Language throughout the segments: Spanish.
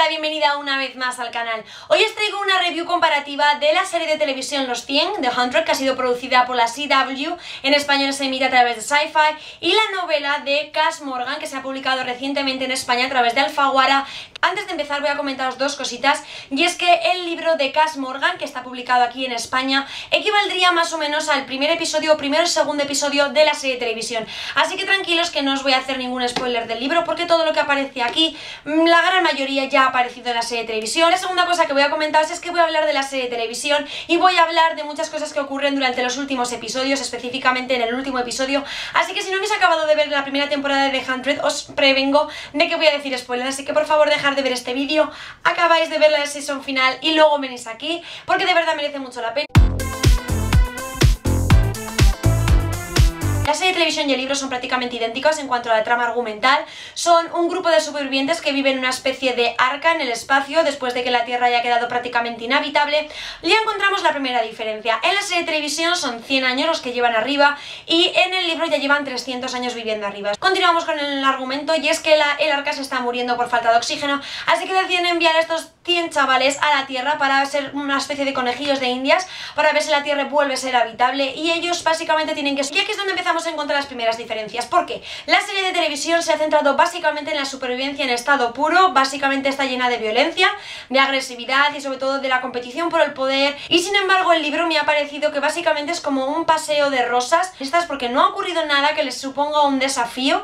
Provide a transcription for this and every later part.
la bienvenida una vez más al canal. Hoy os traigo una review comparativa de la serie de televisión Los 100 de Hunter, que ha sido producida por la CW, en español se emite a través de Sci-Fi, y la novela de Cass Morgan, que se ha publicado recientemente en España a través de Alfaguara. Antes de empezar voy a comentaros dos cositas, y es que el libro de Cass Morgan, que está publicado aquí en España, equivaldría más o menos al primer episodio o segundo episodio de la serie de televisión. Así que tranquilos que no os voy a hacer ningún spoiler del libro, porque todo lo que aparece aquí, la gran mayoría ya ha aparecido en la serie de televisión. La segunda cosa que voy a comentaros es que voy a hablar de la serie de televisión y voy a hablar de muchas cosas que ocurren durante los últimos episodios, específicamente en el último episodio. Así que si no habéis acabado de ver la primera temporada de The Hundred, os prevengo de que voy a decir spoilers, así que por favor de ver este vídeo, acabáis de ver la season final y luego venís aquí, porque de verdad merece mucho la pena. La serie de televisión y el libro son prácticamente idénticos en cuanto a la trama argumental. Son un grupo de supervivientes que viven en una especie de arca en el espacio después de que la Tierra haya quedado prácticamente inhabitable. Y encontramos la primera diferencia. En la serie de televisión son 100 años los que llevan arriba y en el libro ya llevan 300 años viviendo arriba. Continuamos con el argumento y es que el arca se está muriendo por falta de oxígeno, así que deciden enviar a estos 100 chavales a la Tierra para ser una especie de conejillos de indias, para ver si la Tierra vuelve a ser habitable y ellos básicamente tienen que... Y aquí es donde empezamos en encontrar las primeras diferencias. porque La serie de televisión se ha centrado básicamente en la supervivencia en estado puro, básicamente está llena de violencia, de agresividad y sobre todo de la competición por el poder. Y sin embargo el libro me ha parecido que básicamente es como un paseo de rosas. Estas porque no ha ocurrido nada que les suponga un desafío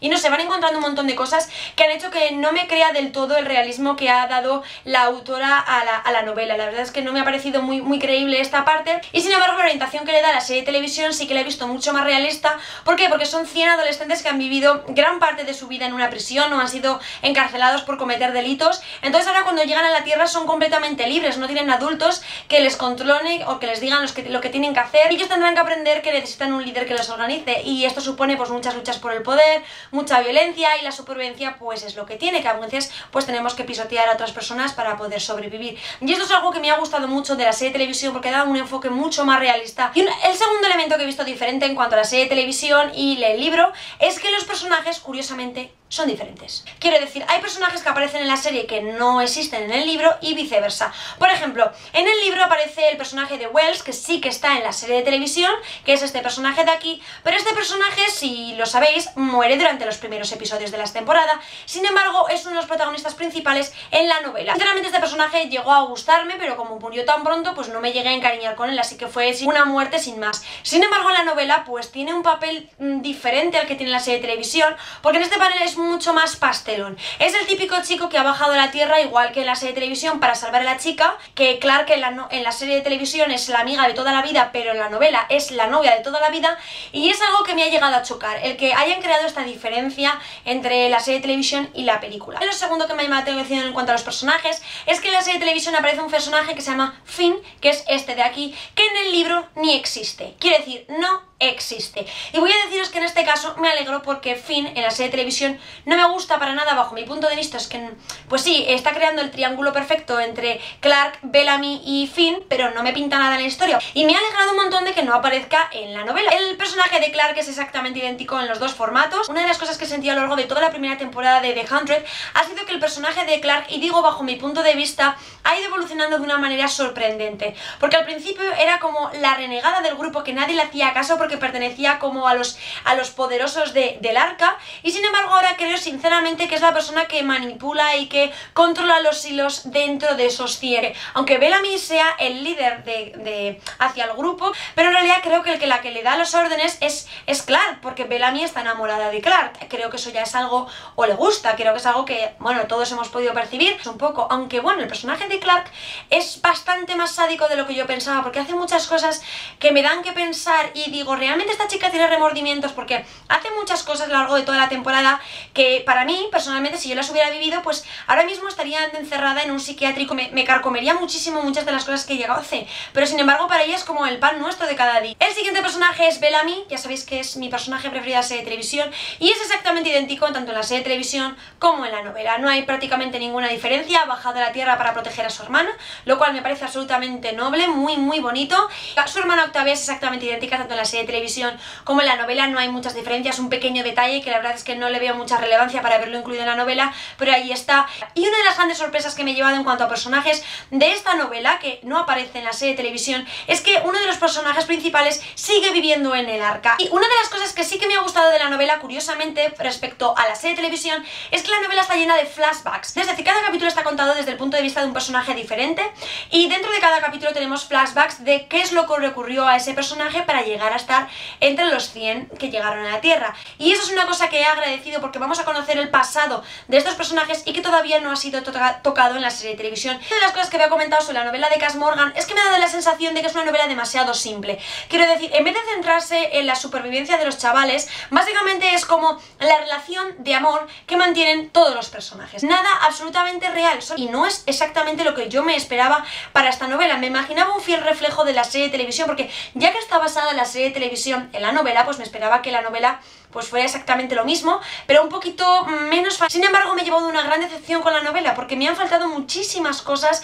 y no se van encontrando un montón de cosas que han hecho que no me crea del todo el realismo que ha dado la autora a la, a la novela. La verdad es que no me ha parecido muy, muy creíble esta parte y sin embargo la orientación que le da la serie de televisión sí que la he visto mucho más realista. ¿Por qué? Porque son 100 adolescentes que han vivido gran parte de su vida en una prisión o han sido encarcelados por cometer delitos. Entonces ahora cuando llegan a la Tierra son completamente libres, no tienen adultos que les controlen o que les digan los que, lo que tienen que hacer. Ellos tendrán que aprender que necesitan un líder que los organice y esto supone pues muchas luchas por el poder, mucha violencia y la supervivencia pues es lo que tiene, que a veces pues tenemos que pisotear a otras personas para poder sobrevivir. Y esto es algo que me ha gustado mucho de la serie de televisión porque da un enfoque mucho más realista. Y el segundo elemento que he visto diferente en cuanto a la serie de televisión y el libro es que los personajes, curiosamente, son diferentes. Quiero decir, hay personajes que aparecen en la serie que no existen en el libro y viceversa. Por ejemplo, en el libro aparece el personaje de Wells, que sí que está en la serie de televisión, que es este personaje de aquí, pero este personaje, si lo sabéis, muere durante los primeros episodios de la temporada, sin embargo, es uno de los protagonistas principales en la novela. Sinceramente, este personaje llegó a gustarme, pero como murió tan pronto, pues no me llegué a encariñar con él, así que fue una muerte sin más. Sin embargo, en la novela, pues tiene un papel mm, diferente al que tiene la serie de televisión, porque en este panel es mucho más pastelón. Es el típico chico que ha bajado a la Tierra, igual que en la serie de televisión, para salvar a la chica, que Clark en la, en la serie de televisión es la amiga de toda la vida, pero en la novela es la novia de toda la vida, y es algo que me ha llegado a chocar, el que hayan creado esta diferencia entre la serie de televisión y la película. Lo segundo que me ha llamado la atención en cuanto a los personajes, es que en la serie de televisión aparece un personaje que se llama Finn, que es este de aquí, que en el libro ni existe. Quiere decir, no existe. Y voy a deciros que en este caso me alegro porque Finn en la serie de televisión no me gusta para nada bajo mi punto de vista, es que, pues sí, está creando el triángulo perfecto entre Clark, Bellamy y Finn, pero no me pinta nada en la historia. Y me ha alegrado un montón de que no aparezca en la novela. El personaje de Clark es exactamente idéntico en los dos formatos. Una de las cosas que he sentido a lo largo de toda la primera temporada de The Hundred ha sido que el personaje de Clark, y digo bajo mi punto de vista, ha ido evolucionando de una manera sorprendente. Porque al principio era como la renegada del grupo que nadie le hacía caso porque pertenecía como a los, a los poderosos del arca y sin embargo ahora creo sinceramente que es la persona que manipula y que controla los hilos dentro de esos cierres. Aunque Bellamy sea el líder de, hacia el grupo, pero en realidad creo que el que la que le da las órdenes es, es Clark, porque Bellamy está enamorada de Clark. Creo que eso ya es algo, o le gusta, creo que es algo que, bueno, todos hemos podido percibir un poco, aunque bueno, el personaje de Clark es bastante más sádico de lo que yo pensaba, porque hace muchas cosas que me dan que pensar y digo, realmente esta chica tiene remordimientos porque hace muchas cosas a lo largo de toda la temporada que para mí, personalmente, si yo las hubiera vivido, pues ahora mismo estaría encerrada en un psiquiátrico, me, carcomería muchísimo muchas de las cosas que he llegado a hacer, pero sin embargo para ella es como el pan nuestro de cada día. El siguiente personaje es Bellamy, ya sabéis que es mi personaje preferido de la serie de televisión y es exactamente idéntico tanto en la serie de televisión como en la novela, no hay prácticamente ninguna diferencia, ha bajado a la tierra para proteger a su hermana, lo cual me parece absolutamente noble, muy muy bonito. Su hermana Octavia es exactamente idéntica tanto en la serie televisión como en la novela, no hay muchas diferencias, un pequeño detalle que la verdad es que no le veo mucha relevancia para haberlo incluido en la novela, pero ahí está. Y una de las grandes sorpresas que me he llevado en cuanto a personajes de esta novela, que no aparece en la serie de televisión, es que uno de los personajes principales sigue viviendo en el arca. Y una de las cosas que sí que me ha gustado de la novela, curiosamente, respecto a la serie de televisión, es que la novela está llena de flashbacks. Es decir, cada capítulo está contado desde el punto de vista de un personaje diferente y dentro de cada capítulo tenemos flashbacks de qué es lo que ocurrió a ese personaje para llegar a entre los 100 que llegaron a la Tierra. Y eso es una cosa que he agradecido porque vamos a conocer el pasado de estos personajes y que todavía no ha sido tocado en la serie de televisión. Una de las cosas que había comentado sobre la novela de Cass Morgan es que me ha dado la sensación de que es una novela demasiado simple. Quiero decir, en vez de centrarse en la supervivencia de los chavales, básicamente es como la relación de amor que mantienen todos los personajes. Nada absolutamente real y no es exactamente lo que yo me esperaba para esta novela. Me imaginaba un fiel reflejo de la serie de televisión porque ya que está basada la serie de televisión en la novela, pues me esperaba que la novela pues fuera exactamente lo mismo, pero un poquito menos. Sin embargo, me he llevado una gran decepción con la novela porque me han faltado muchísimas cosas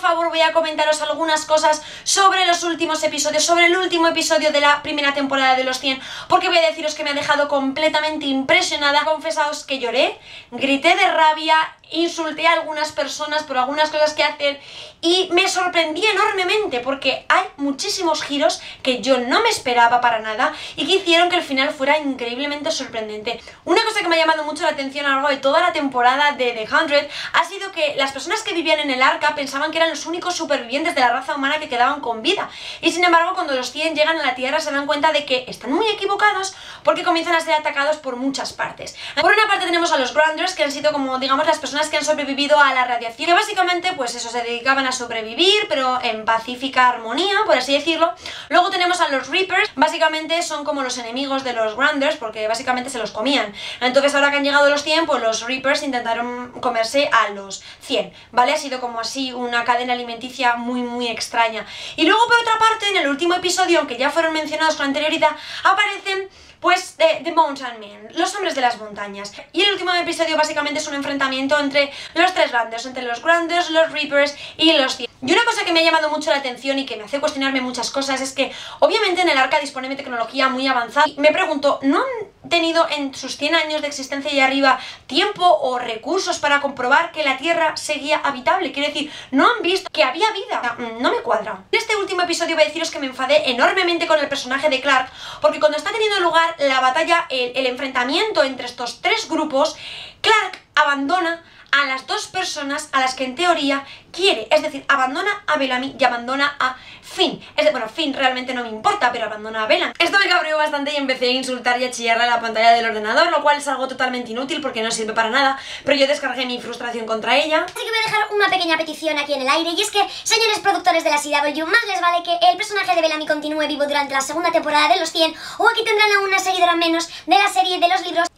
favor voy a comentaros algunas cosas sobre los últimos episodios, sobre el último episodio de la primera temporada de los 100, porque voy a deciros que me ha dejado completamente impresionada. Confesaos que lloré, grité de rabia insulté a algunas personas por algunas cosas que hacen y me sorprendí enormemente porque hay muchísimos giros que yo no me esperaba para nada y que hicieron que el final fuera increíblemente sorprendente. Una cosa que me ha llamado mucho la atención a lo largo de toda la temporada de The Hundred ha sido que las personas que vivían en el arca pensaban que eran los únicos supervivientes de la raza humana que quedaban con vida y sin embargo cuando los 100 llegan a la Tierra se dan cuenta de que están muy equivocados porque comienzan a ser atacados por muchas partes. Por una parte tenemos a los Grounders que han sido como digamos las personas que han sobrevivido a la radiación, que básicamente pues eso, se dedicaban a sobrevivir, pero en pacífica armonía, por así decirlo. Luego tenemos a los Reapers, básicamente son como los enemigos de los Grounders, porque básicamente se los comían. Entonces ahora que han llegado los 100, pues los Reapers intentaron comerse a los 100, ¿vale? Ha sido como así una cadena alimenticia muy muy extraña. Y luego por otra parte, en el último episodio, aunque ya fueron mencionados con anterioridad, aparecen pues The Mountain Men, los hombres de las montañas. Y el último episodio básicamente es un enfrentamiento entre los tres grandes, entre los grandes, los Reapers y los y una cosa que me ha llamado mucho la atención y que me hace cuestionarme muchas cosas es que obviamente en el arca dispone de tecnología muy avanzada y me pregunto, ¿no han tenido en sus 100 años de existencia y arriba tiempo o recursos para comprobar que la Tierra seguía habitable? Quiero decir, ¿no han visto que había vida? No me cuadra. En este último episodio voy a deciros que me enfadé enormemente con el personaje de Clark porque cuando está teniendo lugar la batalla, el enfrentamiento entre estos tres grupos, Clark abandona a las dos personas a las que en teoría quiere, es decir, abandona a Bellamy y abandona a Finn. Es de, bueno, Finn realmente no me importa, pero abandona a Bellamy. Esto me cabreó bastante y empecé a insultar y a chillarle a la pantalla del ordenador, lo cual es algo totalmente inútil porque no sirve para nada, pero yo descargué mi frustración contra ella. Así que voy a dejar una pequeña petición aquí en el aire y es que, señores productores de la CW, más les vale que el personaje de Bellamy continúe vivo durante la segunda temporada de los 100 o aquí tendrán a una seguidora menos de la serie de los libros.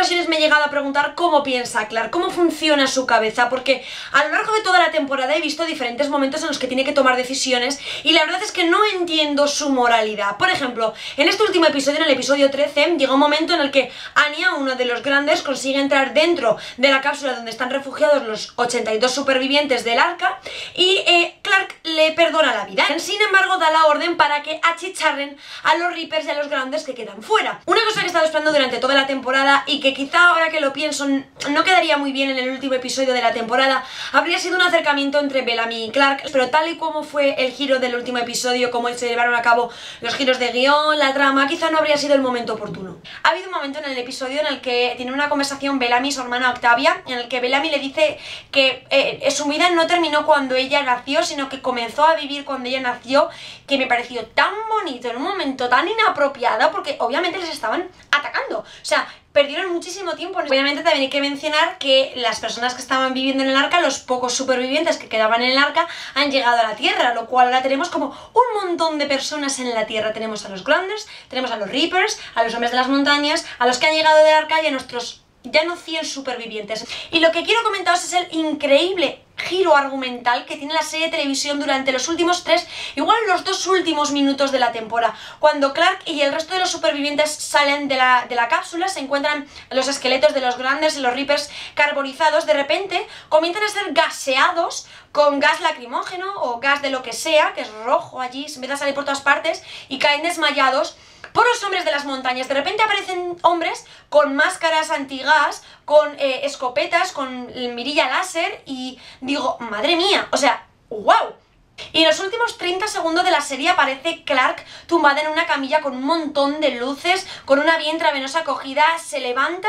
Ocasiones me he llegado a preguntar cómo piensa Clark, cómo funciona su cabeza, porque a lo largo de toda la temporada he visto diferentes momentos en los que tiene que tomar decisiones y la verdad es que no entiendo su moralidad. Por ejemplo, en este último episodio, en el episodio 13, llega un momento en el que Anya, uno de los grandes, consigue entrar dentro de la cápsula donde están refugiados los 82 supervivientes del arca y eh, Clark le perdona la vida. Sin embargo, da la orden para que achicharren a los Reapers y a los grandes que quedan fuera. Una cosa que he estado esperando durante toda la temporada y que quizá ahora que lo pienso no quedaría muy bien en el último episodio de la temporada, habría sido un acercamiento entre Bellamy y Clark, pero tal y como fue el giro del último episodio, cómo se llevaron a cabo los giros de guion, la trama, quizá no habría sido el momento oportuno. Ha habido un momento en el episodio en el que tiene una conversación Bellamy y su hermana Octavia, en el que Bellamy le dice que eh, su vida no terminó cuando ella nació, sino que comenzó a vivir cuando ella nació, que me pareció tan bonito en un momento tan inapropiado, porque obviamente les estaban atacando. O sea, perdieron muchísimo tiempo. Obviamente también hay que mencionar que las personas que estaban viviendo en el arca, los pocos supervivientes que quedaban en el arca, han llegado a la Tierra, lo cual ahora tenemos como un montón de personas en la Tierra. Tenemos a los Glanders, tenemos a los Reapers, a los hombres de las montañas, a los que han llegado del arca y a nuestros ya no 100 supervivientes. Y lo que quiero comentaros es el increíble giro argumental que tiene la serie de televisión durante los últimos tres, igual los dos últimos minutos de la temporada. Cuando Clark y el resto de los supervivientes salen de la, de la cápsula, se encuentran los esqueletos de los grandes y los Reapers carbonizados, de repente comienzan a ser gaseados con gas lacrimógeno o gas de lo que sea, que es rojo allí, se empieza a salir por todas partes y caen desmayados por los hombres de las montañas. De repente aparecen hombres con máscaras antigas, con eh, escopetas, con mirilla láser y digo, madre mía, o sea, wow. Y en los últimos 30 segundos de la serie aparece Clark tumbada en una camilla con un montón de luces, con una vía intravenosa cogida, se levanta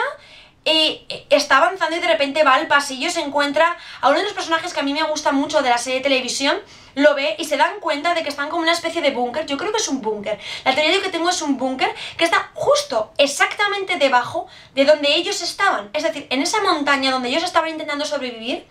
y está avanzando y de repente va al pasillo y se encuentra a uno de los personajes que a mí me gusta mucho de la serie de televisión, lo ve y se dan cuenta de que están como una especie de búnker, yo creo que es un búnker, la teoría que tengo es un búnker que está justo, exactamente debajo de donde ellos estaban, es decir, en esa montaña donde ellos estaban intentando sobrevivir,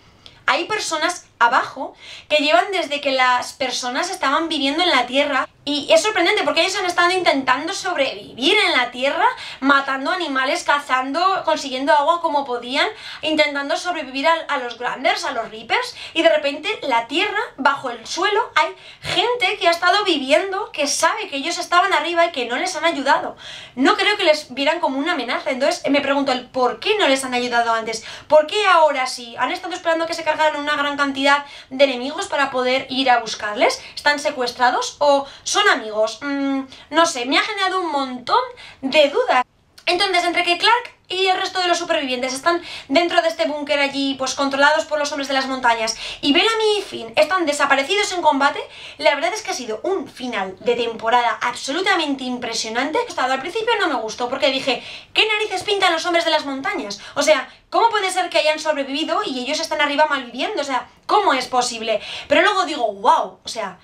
hay personas abajo que llevan desde que las personas estaban viviendo en la Tierra. Y es sorprendente porque ellos han estado intentando sobrevivir en la Tierra, matando animales, cazando, consiguiendo agua como podían, intentando sobrevivir a, los Granders, a los Reapers. Y de repente la Tierra, bajo el suelo, hay gente que ha estado viviendo, que sabe que ellos estaban arriba y que no les han ayudado. No creo que les vieran como una amenaza, entonces me pregunto el por qué no les han ayudado antes, por qué ahora sí, han estado esperando que se cargaran una gran cantidad de enemigos para poder ir a buscarles? ¿Están secuestrados o son amigos? Mm, no sé, me ha generado un montón de dudas. Entonces, entre que Clark y el resto de los supervivientes están dentro de este búnker allí, pues controlados por los hombres de las montañas, y Bellamy y Finn están desaparecidos en combate, la verdad es que ha sido un final de temporada absolutamente impresionante. Al principio no me gustó porque dije, ¿qué narices pintan los hombres de las montañas? O sea, ¿cómo puede ser que hayan sobrevivido y ellos están arriba malviviendo? O sea, ¿cómo es posible? Pero luego digo, wow, o sea,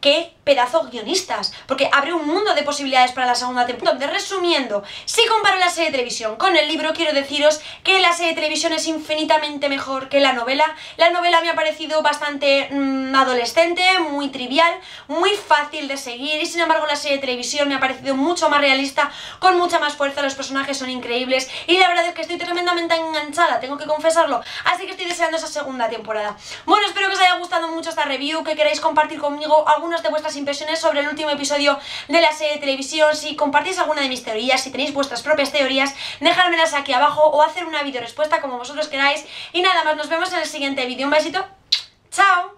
qué pedazo guionistas, porque abre un mundo de posibilidades para la segunda temporada. Donde, resumiendo, si comparo la serie de televisión con el libro, quiero deciros que la serie de televisión es infinitamente mejor que la novela. La novela me ha parecido bastante mm, adolescente, muy trivial, muy fácil de seguir, y sin embargo la serie de televisión me ha parecido mucho más realista, con mucha más fuerza, los personajes son increíbles, y la verdad es que estoy tremendamente enganchada, tengo que confesarlo, así que estoy deseando esa segunda temporada. Bueno, espero que os haya gustado mucho esta review, que queráis compartir conmigo algún de vuestras impresiones sobre el último episodio de la serie de televisión, si compartís alguna de mis teorías, si tenéis vuestras propias teorías, dejármelas aquí abajo o hacer una video respuesta como vosotros queráis. Y nada más, nos vemos en el siguiente vídeo. Un besito, ¡chao!